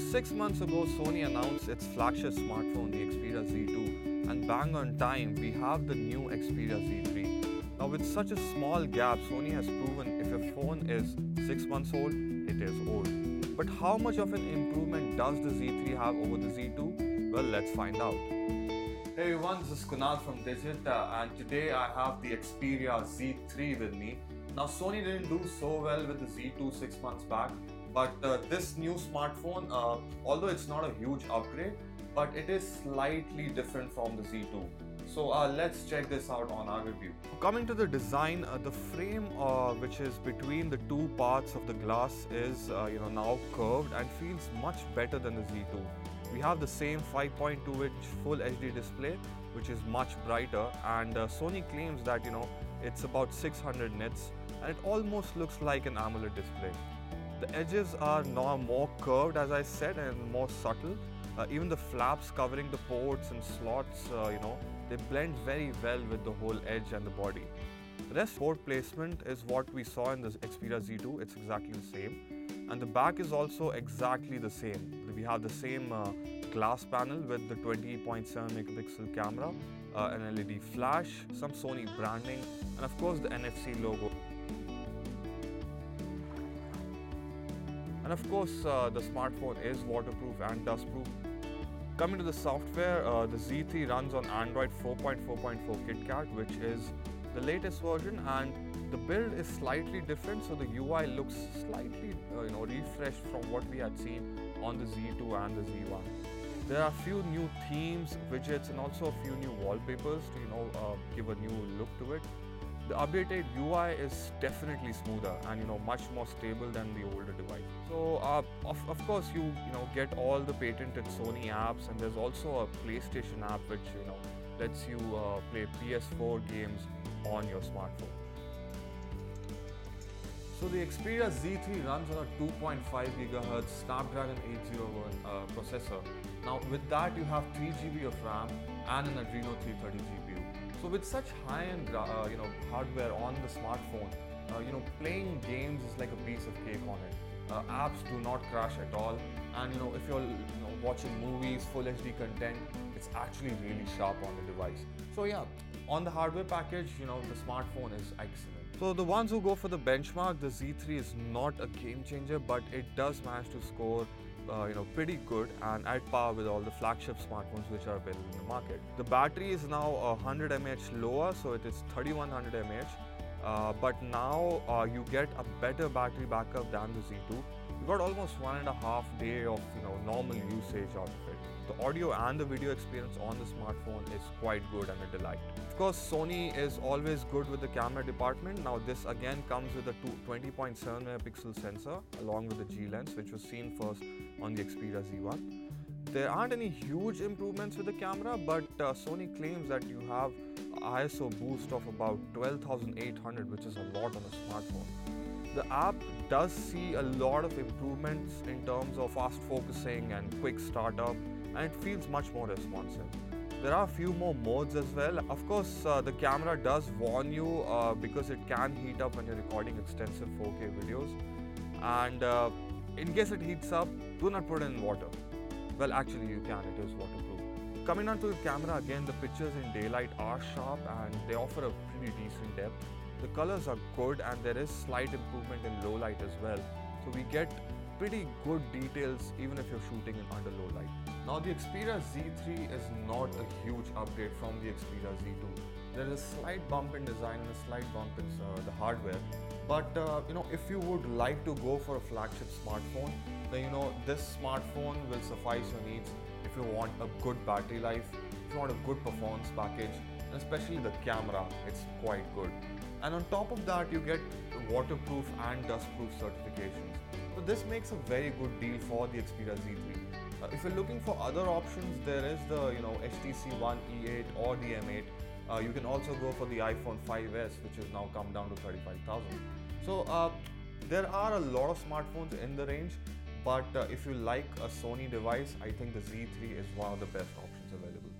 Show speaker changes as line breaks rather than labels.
six months ago, Sony announced its flagship smartphone, the Xperia Z2, and bang on time, we have the new Xperia Z3. Now, with such a small gap, Sony has proven if a phone is six months old, it is old. But how much of an improvement does the Z3 have over the Z2? Well, let's find out. Hey everyone, this is Kunal from Digit, uh, and today I have the Xperia Z3 with me. Now, Sony didn't do so well with the Z2 six months back, but uh, this new smartphone, uh, although it's not a huge upgrade, but it is slightly different from the Z2. So uh, let's check this out on our review. Coming to the design, uh, the frame uh, which is between the two parts of the glass is uh, you know now curved and feels much better than the Z2. We have the same 5.2 inch full HD display which is much brighter and uh, Sony claims that you know it's about 600 nits and it almost looks like an AMOLED display. The edges are now more curved as I said and more subtle. Uh, even the flaps covering the ports and slots, uh, you know, they blend very well with the whole edge and the body. The rest port placement is what we saw in the Xperia Z2, it's exactly the same. And the back is also exactly the same. We have the same uh, glass panel with the 20.7 megapixel camera, uh, an LED flash, some Sony branding, and of course the NFC logo. And of course, uh, the smartphone is waterproof and dustproof. Coming to the software, uh, the Z3 runs on Android 4.4.4 KitKat, which is the latest version, and the build is slightly different. So the UI looks slightly, uh, you know, refreshed from what we had seen on the Z2 and the Z1. There are a few new themes, widgets, and also a few new wallpapers to, you know, uh, give a new look to it. The updated UI is definitely smoother and you know much more stable than the older device. So uh, of, of course you you know get all the patented Sony apps and there's also a PlayStation app which you know lets you uh, play PS4 games on your smartphone. So the Xperia Z3 runs on a 2.5 GHz Snapdragon 801 uh, processor. Now with that you have 3 GB of RAM and an Adreno 330 GPU. So with such high-end, uh, you know, hardware on the smartphone, uh, you know, playing games is like a piece of cake on it. Uh, apps do not crash at all, and you know, if you're you know, watching movies, full HD content, it's actually really sharp on the device. So yeah, on the hardware package, you know, the smartphone is excellent. So the ones who go for the benchmark, the Z3 is not a game changer, but it does manage to score uh, you know pretty good and at par with all the flagship smartphones which are available in the market. The battery is now 100 mAh lower, so it is 3100 mAh. Uh, but now uh, you get a better battery backup than the Z2. You got almost one and a half day of you know normal usage out of it. The audio and the video experience on the smartphone is quite good and a delight. Of course, Sony is always good with the camera department. Now this again comes with a 20.7 megapixel sensor along with the G lens, which was seen first on the Xperia Z1. There aren't any huge improvements with the camera, but uh, Sony claims that you have ISO boost of about 12,800, which is a lot on a smartphone. The app does see a lot of improvements in terms of fast focusing and quick startup, and it feels much more responsive. There are a few more modes as well. Of course, uh, the camera does warn you uh, because it can heat up when you're recording extensive 4K videos. And uh, in case it heats up, do not put it in water. Well, actually you can, it is waterproof. Coming on to the camera again, the pictures in daylight are sharp and they offer a pretty decent depth. The colors are good and there is slight improvement in low light as well. So we get pretty good details even if you're shooting in under low light. Now the Xperia Z3 is not a huge upgrade from the Xperia Z2. There is a slight bump in design and a slight bump in uh, the hardware. But uh, you know, if you would like to go for a flagship smartphone, then you know this smartphone will suffice your needs. If you want a good battery life, if you want a good performance package, and especially the camera, it's quite good. And on top of that, you get waterproof and dustproof certifications. So this makes a very good deal for the Xperia Z3. Uh, if you're looking for other options, there is the you know HTC One E8 or the M8. Uh, you can also go for the iPhone 5s, which has now come down to 35,000. So uh, there are a lot of smartphones in the range, but uh, if you like a Sony device, I think the Z3 is one of the best options available.